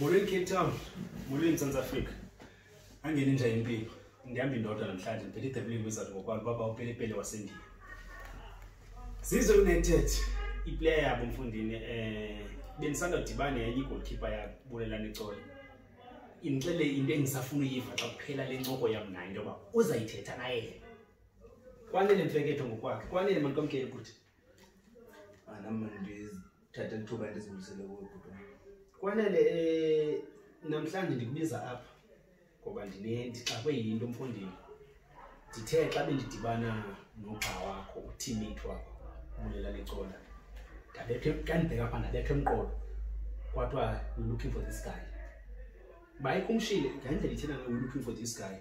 molweni cape town molweni south africa angeni nje impilo ndihamba indoda namhlanje ndiphethe idebulini wizard ngokwalo baba upelepele wasendiya zizo united iplayer yabo mfundini um eh, bendisanda kudibana yenye igolkeeper yabulelani icole indixele into engisafuna uyiva xa kuphela le ncoko yam nayo into yoba uzayithetha naye kwanele mfeketho ngokwakhe kwanele mantu kwamkele kuthi anamandezi thatha lithuba ndizibuyisele kuwe bhuti wam kwanele um namhlanje ndikubiza apha ngoba ndixakwe yinto umfundini ndithe xa bendidibana nogxa wakho utimit wakho ubulela lecola ndabethwe kandibheka pha ndabethwe emqolo kwathiwa we're looking for this guy bayikho umshile ngendlela ithena we're looking for this guy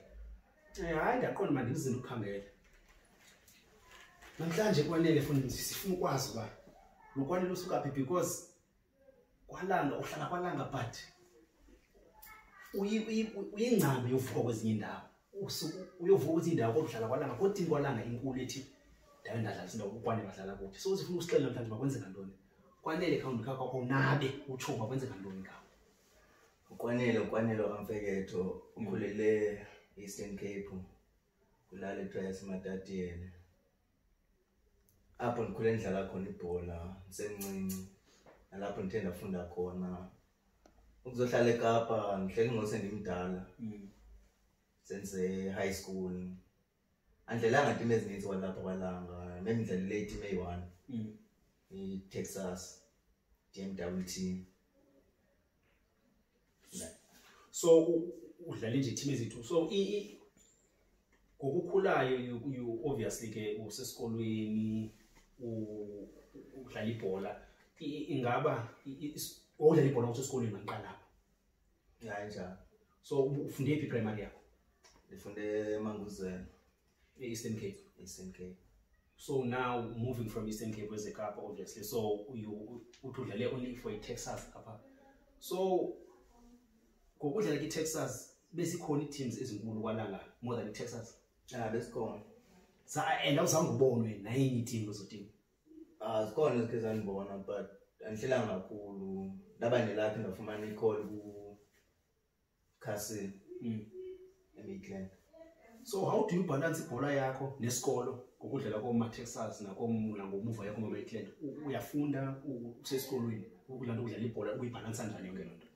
Eh, hayi ndiyaqonda uba ndimzini ukhangele namhlanje kwanele funa sifuna ukwazi uba lokwanele usuka phi because kwalanga uhlala kwalanga but uyingcambi yovuka kwezinye indawo uyovuka ukuthi indawo kodwa uhlala kwalanga kodini kwalanga inkulu ethi ndawe ndadlala sindawo ukwane badlala kuthi so zifuna usixele namhlanje uba kwenzeka ntoni kwanele khawundi kakho nabe utsho uba kwenzeka ntoni ngawo ukwanele ukwanele wakamfeketho ukhulele eastern cape kulala ekuthiwa yasematatiele apho ndikhule ndidlala khona ibhola ndisemncinci nalapho ndithe ndafunda khona ukuzohlala ekapa ndihleke ngose ndimdala mm. senze high school andlelanga tim ezininzi kwalapha kwalanga nendidlalile itim eyi-one mm. itexas d m w t so udlale nje itim eziyi-two so ngokukhulayo obviously ke usesikolweni udlala ibhola ingaba udlala ibhola usesikolweni manqalapha hayi njalo so u- ufunde phi primary yakho ndifunde emanguzweni e-eastern cape eastern cape so now moving from eastern cape wezekapa obviously so uyu- u- uthi udlale only for itexas apha so ngokudlala kwitexas besikhona ii-teams ezinkulu kwalanga more than itexas ah besikhona Za- and awuzange ubonwe nayinye itimu ezotimu Ah, zikhona ezikhe zandibona but andihlelanga kakhulu ndaba nelakhi ndafumana ikholi kukhasini Mm. emidland so how do you balance ibhola yakho nesikolo ngokudlala koomatexas nangomuva yakho mamayitland uyafunda u- usesikolweni ukulaa nto ukudlala ibhola uyibhalansa njani yonke loo nto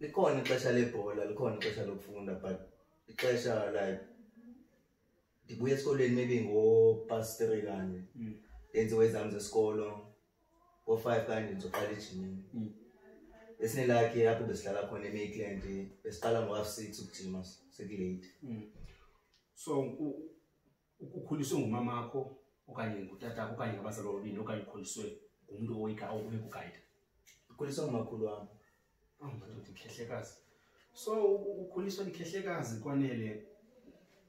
likhona ixesha lebhola likhona ixesha lokufunda but ixesha like ndibuya esikolweni maybe ngopast three kanye mm. ndenziwe izam zesikolo ngo-five kanye ndizoqala ejimini mm. esinelakhi apho besihlala khona emaitland besiqala ngo-half six ukujima sekulate mm. so ukukhuliswe ngumama akho okanye ngutatakho okanye ngabazalwa babini okanye ukhuliswe ngumntu oyika obe kugayida ukhuliswe ngumakhulu wam Oh, madoda ikhehlekazi. So ukhuliswa ikhehlekazi kwanele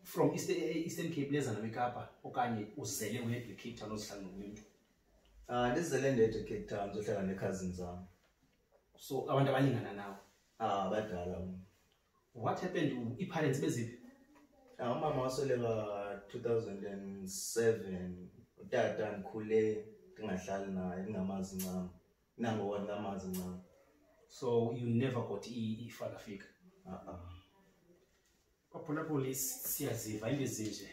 from East Eastern Cape leza na Kapa okanye uzele we Black Cape Town ozihlala nomuntu. Ah, ndizele ndede Cape Town ngizohlala ne cousins zami. So abantu abalingana nawe. Ah, badala. What happened? I parents beziphi? Ah, umama wasweleka 2007. Utata ngikhule ndingahlali naye ngingamazi ncam. nangowa ndingamazi ncam so you never got i-father figure uh-uh. kwaphona polisi siyaziva into ezinje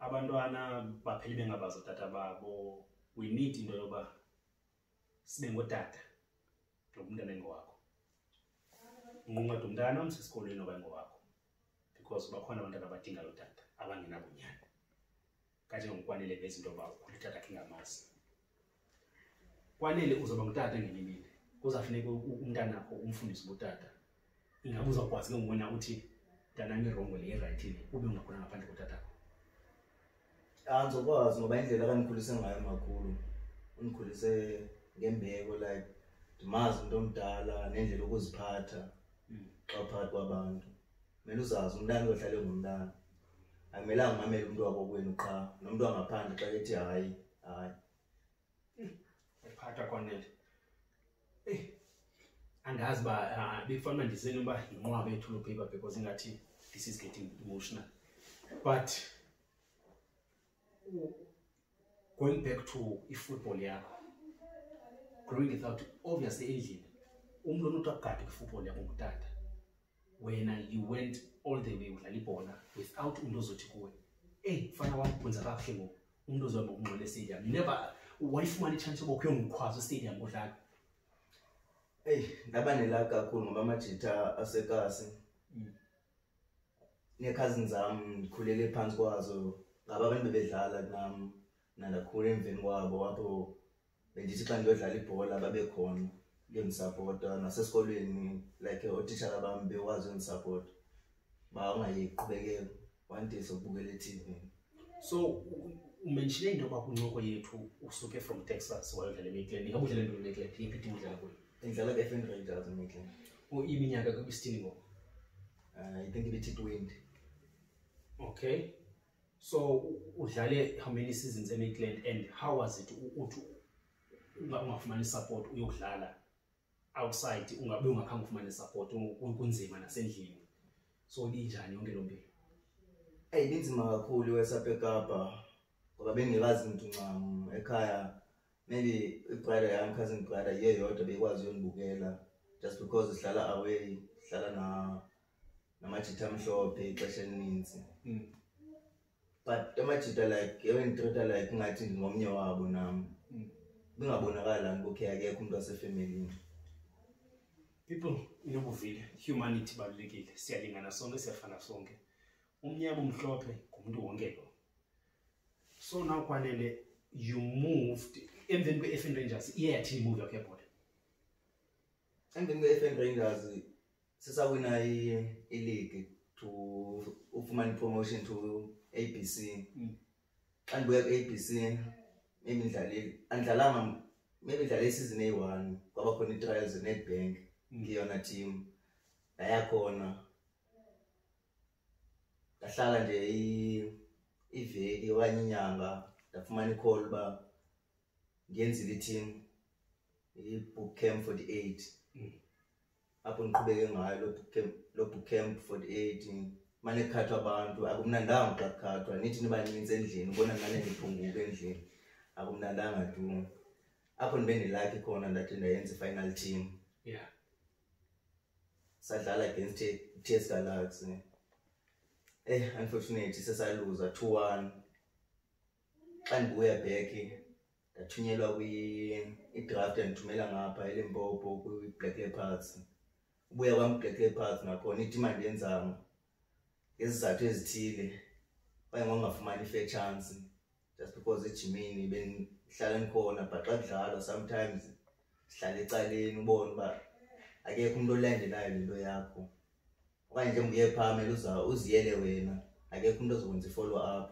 abantwana baphele bengabazi otata babo we need into yoba sibe ngotata ngokumntana engowakho nqunqeda umntana umsesikolweni oba engowakho because bakhona abantwana abadinga lo tata abangenabunyana kanje ngokwanele ngezinto bawo utata kingamazi kwanele uzoba ngutata ngenye imini kuzafuneka umntanakho umfundise ubutata ingabe uzawukwazi ke ngubona uthi mntanam irongo le irayithi le ube ungakhona ngaphandle kotatakho andizokwazi ngoba indlela kandikhulise ngayo makhulu undikhulise ngembeko like ndimazi umntu omdala nendlela okuziphatha hmm. xa phakathi kwabantu kumele uzazi umntana uyohlale ngumntana akumelanga umamele umntu wakokwenu qha nomntu wangaphandle xa ethi hayi hayi ephatha kwanele eyi andazi uba ah, bekufanele uba ndizeni uba yinqwaba ethulo paper because ingathi this is getting emotional but going back to ifootball yakho growing without obviously endlini umntu onothi agade kwifootball yakho ngutata wena you went all the way udlala ibhola without umntu ozothi kuwe eyi mfana wam kwenza kakuhle ngoku umntu ozohamba ukungcwela estadium you never wayifumana itshantsi yoba ukhe ungukhwazi estadium udlala eyi ndaba nelaka kakhulu ngoba amajitha asekasi mm. neekhazini zam ndikhulele phantsi kwazo ngaba abantu bebedlala nam nandakhula emveni kwabo apho bendithi xa ndiyodlala ibhola babekhona bendisapota nasesikolweni like ootishara bam bekwazi yondisapota uba ungayiqhubekeli wandisa ukubukela ethivini so umenshine into yoba kwincoko yethu usuke from texas wayodlala emeklen ingaba udlala ntoni emeklen phi iphi tim udlala kuyo ndidlala kwi-fn rangers emeklen iminyaka kwisithini ngoku eh, i think ibithi twenty okay so udlale how many seasons emitlent and how was it uthi ungafumani isupport uyokudlala outside ungabe ungakhange ufumane isupport kunzima nasendlini so ibinjani yonke loo mpilo eyi binzima kakhulu wesapekapa ngoba bengekazi mntu ncam ekhaya maybe ibrother yam cousin brother yiyo yodwa beyikwazi uyondibukela just because sihlala away sihlala namajita amhlophe ixesha elininzi mm. but amajita like ebenditreta like ingathi ndingomnye wabo nam mm. bingabonakala ngokhe akekho umntu wasefemelini people inobuvile humanity balulekile siyalingana sonke siyafana sonke umnyama omhlophe ngumntu wonke lo so now kwanele you moved emveni kwe-fn rangers iye yathini imuvi yakho yebhola emveni kwe-fn rangers sisawina iligi to ufumane ipromotion to a b c mm. xa ndibuya ku-a b c maybe ndidlalile andidlalanga maybe ndidlale isizini eyi-one kwaba khona ii-trials enedbank mm. ngiyona team ndayakhona ndahlala nje iveki okanye inyanga ndafumana ikhol uba ngiyenzile iteam i-book camp forty eight mm. apho ndiqhubeke ngayo lobhucamp 48 mane kukhathwa abantu akumnandanga xa kukhathwa nithi nibanintsi endlini ubona mane ndiphunguke endlini akumnandanga tu apho ndibe ndilaki khona ndathi ndayenza i-final team yeah. sadlala against ts galaxy eh unfortunately sesaluza two one xa ndibuya bheki ndathunyelwa kwi-idraft endithumela ngapha elimpopo kwi-black leopards ubuya kwam black leopards nakhona ithi mandiyenzanga ngezizathu ezithile okanye ngokungafumani i-fair chance just because ejimini bendihlala ndikhona but xa kudlalwa sometimes sihlala ecaleni ubone uba akekho umntu olandelayo lento yakho okanye njengoba uye ephamela uza uziyele wena akekho umntu ozokwenza i-follow up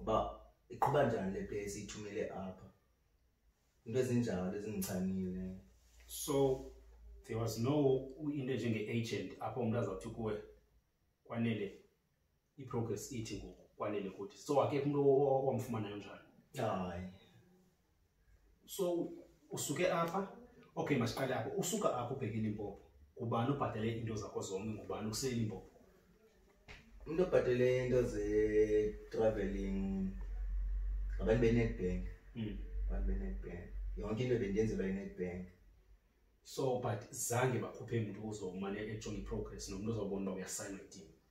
uba iqhuba njani le play esiyithumele apha into ezinjalo ezingichanile so there was no into njenge-agent apho umntu azawuthi kuwe kwanele iprogress ithi ngoku kwanele kuthi so akekho umntu owamfumanayo njalo hayi so usuke apha okay masiqale apho usuka apho ubheke ilimpopo ngubani ubhatele iinto zakho zonke ngubani uselimpopo umntu obhatele iinto ze-traveling ngabantu benetbank hmm. abantu benetbank yonke into bendenzelwa inetbank so but zange bakhuphe mntu uzomane ejonge iprogress nomntu uzawubona uba uyasayinwa idini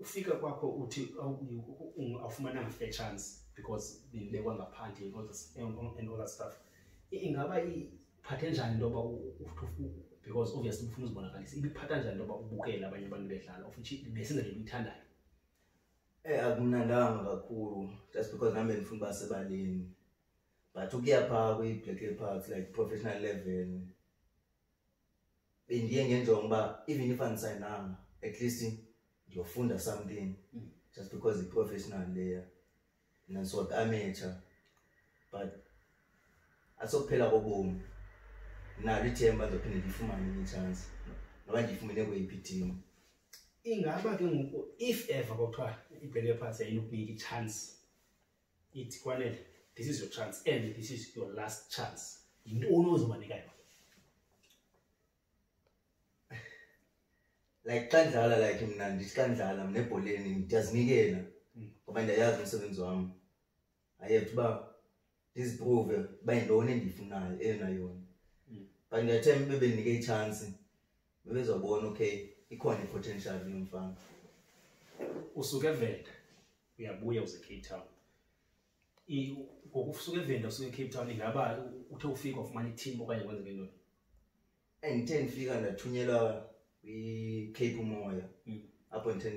ufika kwakho uthi awufumananga fair chance because benilekwa ngaphandle and all, this, and all that stuff ingaba iphathe njani into yoba because obviously ubufuna uzibonakalisa ibiphatha njani into yoba ubukele abanye abantu bedlala of which besenza le nto uyithandayo Eh akumnandanga kakhulu just because nami ngifuna ba sebaleni. But ukuya pha kwi Black Parks like professional level bendiye ngenjongo uba even if andisayinanga at least ndiyofunda something mm. just because i-professional leya nansoth amature but asokuphela kobomi nalo ithemba ndizophinde ndiyifumane enye itshansi noba ndiyifumene kweyiphi ithima ingaba ke ngoku if ever kwakuthiwa ibhele phantsi yayinokunika itshansi ithi kwanele this is your chance and this is your last chance yintoni ozobanika yona like xa ndidlala like mna ndithi xa ndidlala mna ebholeni ndiyazinikela hmm. ngoba ndiyayazi umsebenzi wam ayethu uba ndiziprove uba yintoni endiyifunayo eyona yona hmm. but ndiyathemba ube bendinike itshansi bebezobona okay ikhona i-potential kulo mfana usuke evenda uyabuya uze cape town ngokusuke evenda usuke ecape town ingaba uthe ufika wafumana itim okanye kwenzeka intoni endithe ndifika ndathunyelwa kwicape umoya hmm. apho ndithe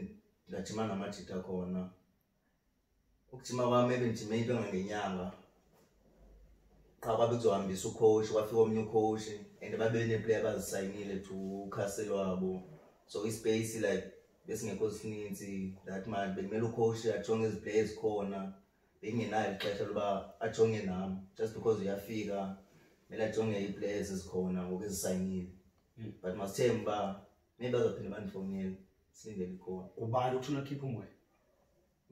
ndathima namajita khona ukujima kwami ebendijime into engangenyanga qha kwabe kuzohambisa ukhoshi kwafika omnye ukhoshi and babeneplayer bazisayinile to ukhaselo wabo so ispace like besingekho sininzi that man bekumele ukhoshi ajonge iziplayer ezikhona bengenayo ixesha loba ajonge nam just because uyafika kumele ajonge iiplayers ezikhona ngoku ezisayinile hmm. but masithembe uba maybe bazaphinde bandifowunele silindele ikhona ubani uthuna khipha umoya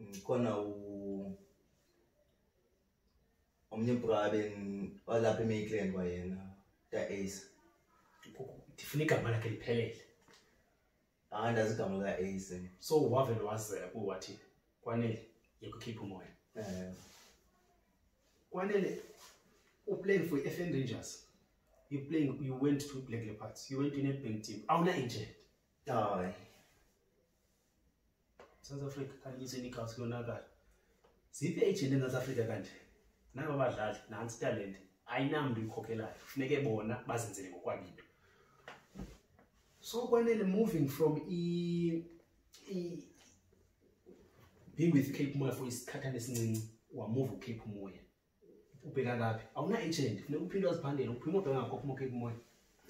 ngikhona u omnye bro abe walapha emaitland kwayena ta-ace ndifuna igama lakhe liphelele hayi ndazi igama lika-ace so wavele wazela kuwo wathi kwanele yekukhipha umoya um kwanele uplaying for i-fn rangers you playing you went to black leopards you went to nedbank team awuna-agent hayi south africa kanti kusenighouse kuyonakala ziphi agent emzantsi afrika kanti naba badlali nantsi italente ayinamntu ikhokhelayo funeke bona bazenzele ngokwabintu so kwanele moving from being with cape moya for isikhathane esincinci wamuva ucape moya ubheka ngaphi awuna agent funeka uphinde waziphandela uphuma ubheka ngakho phuma ukhipha umoya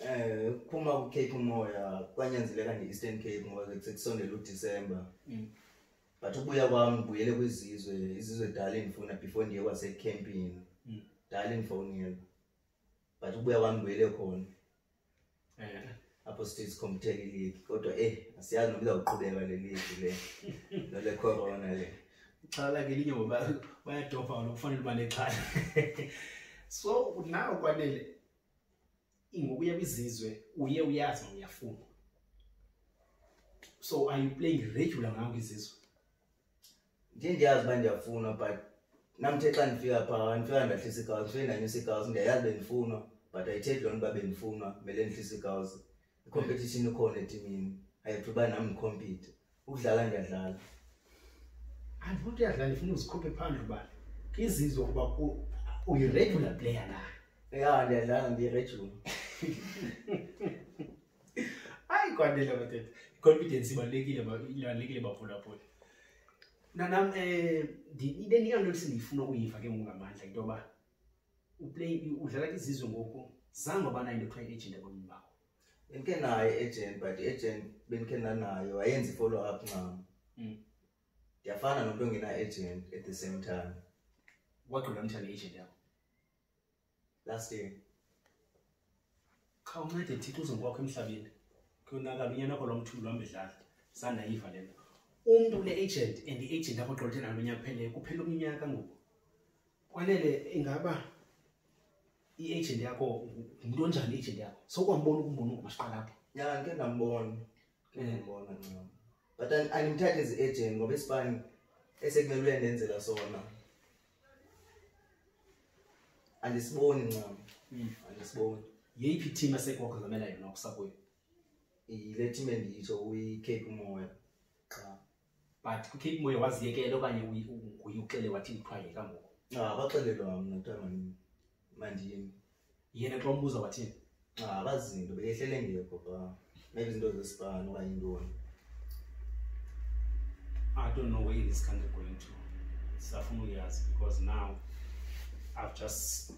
eh phuma ukhipha umoya kwanyanzeleka nge-eastern cape ngoba sekusondela udisemba mm. but ubuya kwam ndibuyele kwizizwe izizwe dale ndifuna before ndiye kwasecampini mm. dale ndifowunela but ubuya kwam ndibuyele khona Eh. apho sithi sikhompethele iligi kodwa eyi asiyazi noba izawuqhubeka le ligi le nole corona le ixhala lakhe elinye ngoba bayadofa kona kufanele uba nexhala so nawe kwanele ngokuya kwizizwe uye uyazi ma uyafuna so are you playing regular ngawo kwizizwe ndindiyazi uba ndiyafunwa but namthe xa ndifika phaa ndifika ndahlisa ikawusi ndifike ndanyusa ikawusi ndiyayazi bendifunwa but ayithethi loo nto uba bendifunwa mele ndihlisa ikawusi ikhompetishini ikhona etimini ayithi uba nam ndikhompyutha ukudlala ndiyadlala andifuna uthi uyadlala ndifuna uzikhuphe phandle uba izizwe ukuba uyi-regular player na ya ndiyadlala ndiyi-regular hayi kwanele madoda iconfidence ibalulekile ba- ibalulekile baphulaphula nanam um ibe ndinganto ndisi ndiyifuna ukuyiva ke ngoku ngamandla into yoba uplay udlala izizwe ngoku zange wabanayo into ekuthiwa i-agent ebomini bakho bendikhe nayo i-agent but i-agent bendikhe ndanayo ayenzi i-follow up ncam Mm. ndiyafana nomntu ongena-agent at the same time wagqula mthana i-agent yakho last year qha uncede thixo uzini kwakho emhlabeni kuyonakala unyana wakho lo mthulu wambe dlala sandayiva le nto umntu une-agent and i-agent akho qolothe nalo nyaka kupheleyo kuphela omnye unyaka ngoku kwanele ingaba i-agent yakho ngumntu onjani i-agent yakho sokwambona ukumbona ukumashiqalapho ya ke ndambona ndiyambona ncam but an- andimthathi ezi-agent ngoba isibani esekumele uyandenzela sona andisiboni ncam Mm. andisiboni yeyiphi team esekwakho zamela yona ukusakuyo yile team endiyitsho uyicape umoya qha but kucape moya waziyekele okanye nguye uxele wathi kuthiwa yeka ngoku abaxelelwa ah, mna kuthiwa mandini yena xa umbuza wathini ah, abazinto bekehlele ngekho ba maybe izinto zesibani okanye intoni i don't know where this country going to safuna uyazi because now i've just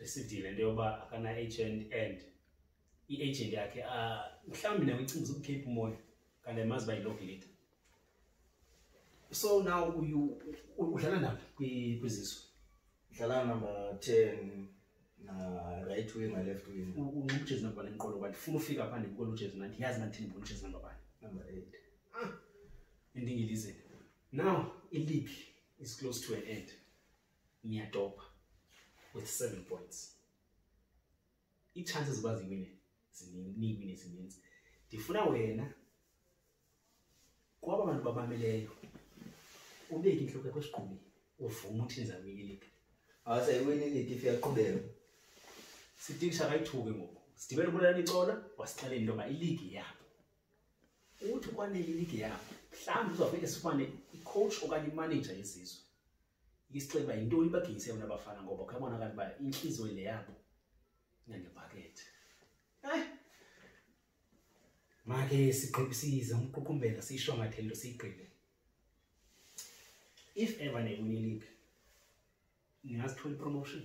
received le nto yoba akana-agent and i-agent yakhe ah, mhlawumbi nawe icinga zokukhipha umoya kanti aymazi uba yilog leader so now udlala naphi kwizizwe udlala number ten na-right wing na-left wing ungumjezi number bane mqolo uba ndifuna ufika pha ndibukela ujezi na ndiyazi na ndithini ndibona ujezi number bane number eight ah endingilizeni now ilib is close to an end niyadopha with seven points iitshansi ziba ziwine niwine zininzi ndifuna wena kwaba bantu babameleyo ubeke intloko yakho esiqhubeni uvume uthi ndizawuwina iligi awusayiwini iligi if uyaqhubeka sitikisha kayithuke ngoku sidibele ubulala icola wasixelela into yoba iligi yabo uthi ukwanele iligi yabo mhlawumbi uzawufike sifane icoach okanye imanager yezizwe isixeba yintoni bagingise yona abafana ngoba kuyabonakala uba intliziyo le yabo ngangebhakethi eh. make sigqibisize umququmbela siyisho ngathi lento siyigqibe if ever neyuni league ningazithola ipromotion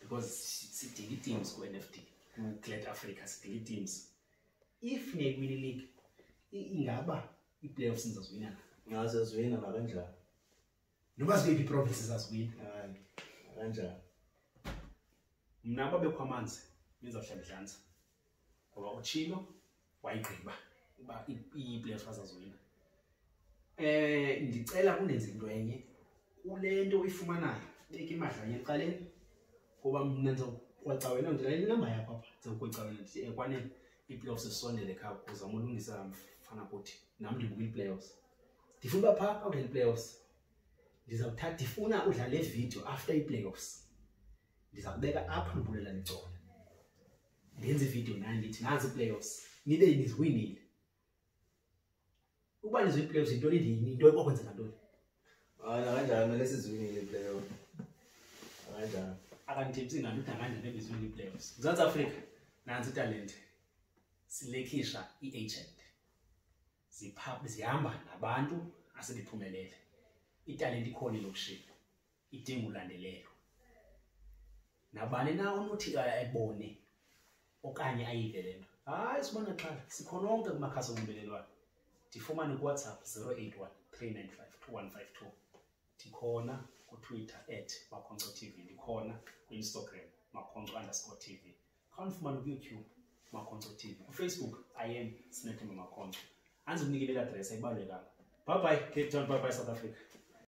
because sidinga iteams ku-n f d ku-glad africa sidinga iteams if neyuni league ingaba i-playoffs nizazwinana ngazazwina nakanjani noba zibe ii-provinces azikwini hayi kanjani mna uba bekho amanzi bendizawuhlala ndidlantsa ngoba utshilo wayigqiba uba iiplayers bazazoyina um eh, ndicela kundenze into enye kule nto uyifumanayo beke imadlanye eqaleni ngoba mna ndizawukwaca wena ndilale inamba yakho apha ndizawukwaca wena ndithi um eh, kwanele ii-playoffs zisondele kha uzama ulungisa mfana kuthi nam ndibuka ii-playoffs ndifuna uba phaa awudlala iplayoffs ndizawuthatha ndifuna udlala le video after iplayoffs ndiza kubeka apha ndibulela nicona ndenze ividiyo naye ndithi nazi iplayoffs nibe niziwinile uba nizoyiplayoffs yintoni ndini into ekwakwenzeka ntoni hayi nakanjalo mele siziwinile iplayoff akanjalo akandithembisi ngani uthi akanjani ebiziwinile iplayoffs mzantsi afrika nantsi italente silekisha i-agent zihamba nabantu asebephumelele italente ikhona elokishini idinga ulandelelo nabani na onothi ebone okanye ayive le nto hayi sibona xhala sikhona onke kumakhasi onxibelelwano ndifumane kuwhatsapp 081 395 2152 ndikhona kutwitter at makhonco tv ndikhona kwi-instagram makhonco underscore tv khawundifumane kuyoutube makhonco tv kufacebook im sinethemba makhonco andizikunike le adress ayibalulekanga bye bye cape town bye bye south africa